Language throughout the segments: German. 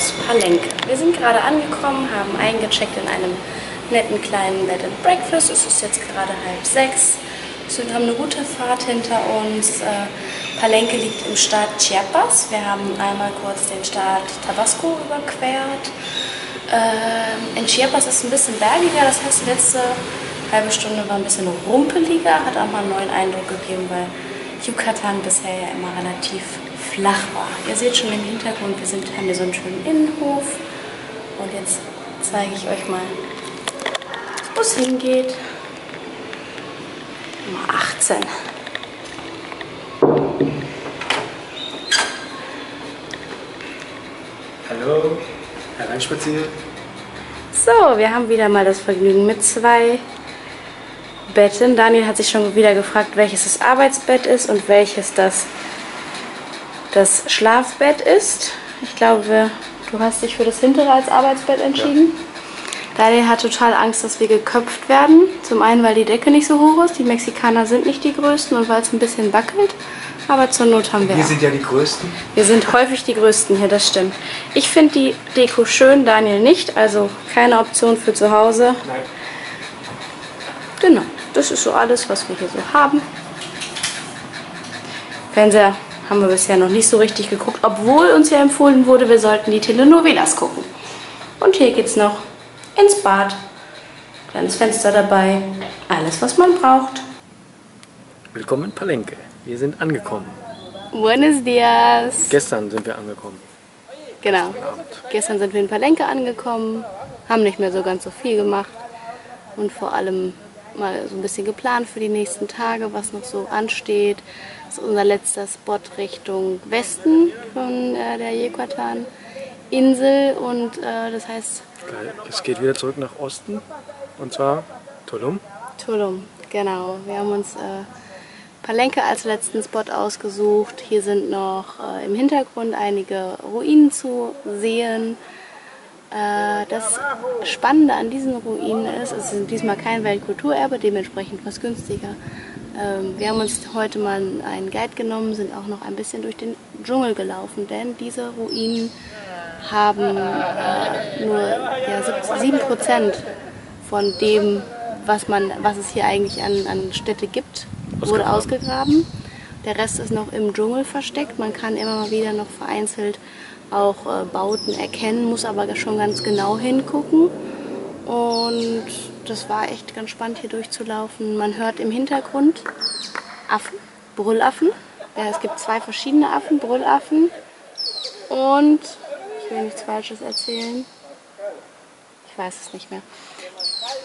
aus Palenque. Wir sind gerade angekommen, haben eingecheckt in einem netten kleinen Bed and Breakfast. Es ist jetzt gerade halb sechs. Wir haben eine gute Fahrt hinter uns. Äh, Palenque liegt im Staat Chiapas. Wir haben einmal kurz den Staat Tabasco überquert. Ähm, in Chiapas ist es ein bisschen bergiger, das heißt, die letzte halbe Stunde war ein bisschen rumpeliger, hat auch mal einen neuen Eindruck gegeben, weil Yucatan bisher ja immer relativ flach war. Ihr seht schon im Hintergrund, wir sind, haben hier so einen schönen Innenhof. Und jetzt zeige ich euch mal, wo es hingeht. Nummer 18. Hallo, hereinspazieren. So, wir haben wieder mal das Vergnügen mit zwei Betten. Daniel hat sich schon wieder gefragt, welches das Arbeitsbett ist und welches das, das Schlafbett ist. Ich glaube, du hast dich für das hintere als Arbeitsbett entschieden. Ja. Daniel hat total Angst, dass wir geköpft werden. Zum einen, weil die Decke nicht so hoch ist. Die Mexikaner sind nicht die größten und weil es ein bisschen wackelt. Aber zur Not haben wir Wir sind ja die Größten. Wir sind häufig die Größten hier, das stimmt. Ich finde die Deko schön, Daniel nicht. Also keine Option für zu Hause. Nein. Genau, das ist so alles, was wir hier so haben. Fernseher haben wir bisher noch nicht so richtig geguckt, obwohl uns ja empfohlen wurde, wir sollten die Telenovelas gucken. Und hier geht's noch ins Bad. Kleines Fenster dabei. Alles, was man braucht. Willkommen in Palenque. Wir sind angekommen. Buenos dias. Gestern sind wir angekommen. Genau. Gestern sind wir in Palenque angekommen, haben nicht mehr so ganz so viel gemacht und vor allem mal so ein bisschen geplant für die nächsten Tage, was noch so ansteht. Das ist unser letzter Spot Richtung Westen von äh, der Yucatan Insel und äh, das heißt Geil. Es geht wieder zurück nach Osten und zwar Tulum. Tulum, genau. Wir haben uns äh, Palenque als letzten Spot ausgesucht. Hier sind noch äh, im Hintergrund einige Ruinen zu sehen. Äh, das Spannende an diesen Ruinen ist, es sind diesmal kein Weltkulturerbe, dementsprechend was günstiger. Ähm, wir haben uns heute mal einen Guide genommen, sind auch noch ein bisschen durch den Dschungel gelaufen, denn diese Ruinen haben äh, nur ja, 7% von dem, was, man, was es hier eigentlich an, an Städte gibt, wurde ausgegraben. Der Rest ist noch im Dschungel versteckt. Man kann immer mal wieder noch vereinzelt auch äh, Bauten erkennen, muss aber schon ganz genau hingucken. Und das war echt ganz spannend hier durchzulaufen. Man hört im Hintergrund Affen, Brüllaffen. Ja, es gibt zwei verschiedene Affen, Brüllaffen und ich will nichts Falsches erzählen. Ich weiß es nicht mehr.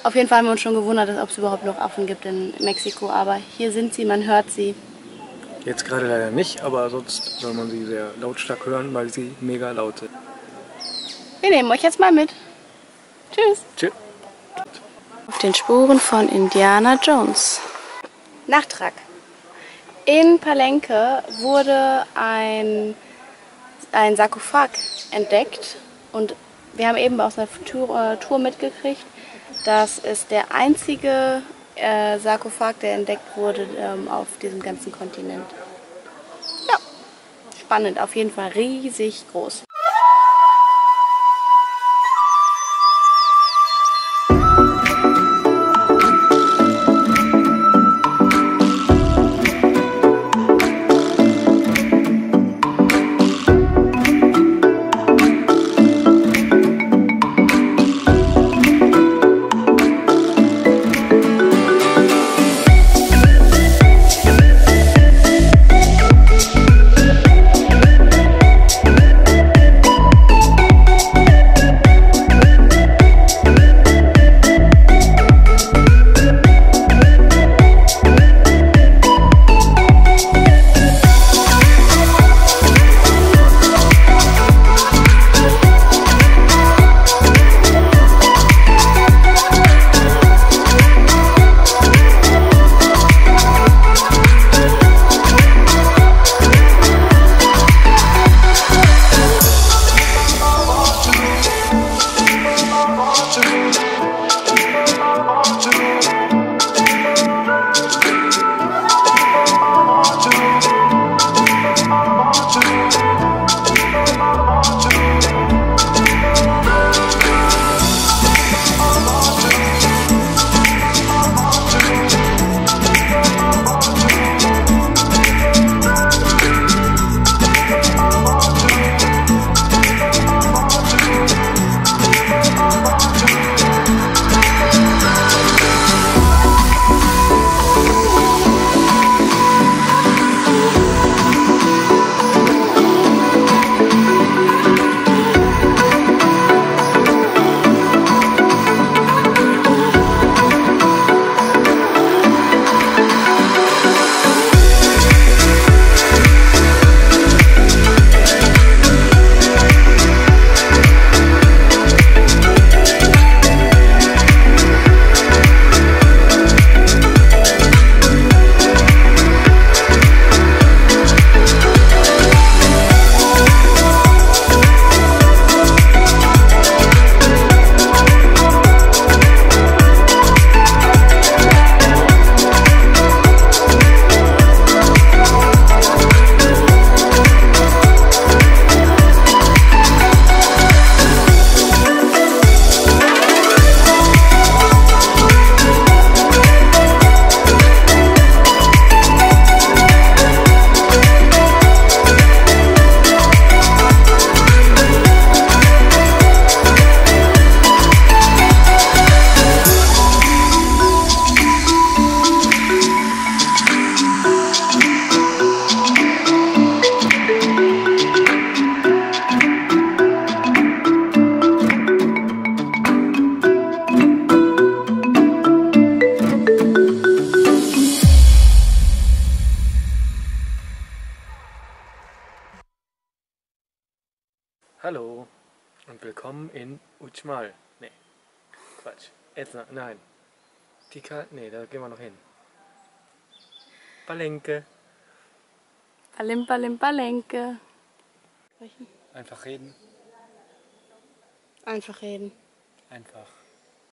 Auf jeden Fall haben wir uns schon gewundert, ob es überhaupt noch Affen gibt in Mexiko. Aber hier sind sie, man hört sie. Jetzt gerade leider nicht, aber sonst soll man sie sehr lautstark hören, weil sie mega laut sind. Wir nehmen euch jetzt mal mit. Tschüss. Tschüss. Auf den Spuren von Indiana Jones. Nachtrag. In Palenque wurde ein, ein Sarkophag entdeckt und wir haben eben aus einer Tour, äh, Tour mitgekriegt, dass es der einzige äh, Sarkophag, der entdeckt wurde ähm, auf diesem ganzen Kontinent. Ja, spannend, auf jeden Fall riesig groß. Hallo und willkommen in Uchmal. Nee, Quatsch. Etna, nein. Tika, nee, da gehen wir noch hin. Palenke. Palim, palim, palenke. Einfach reden. Einfach reden. Einfach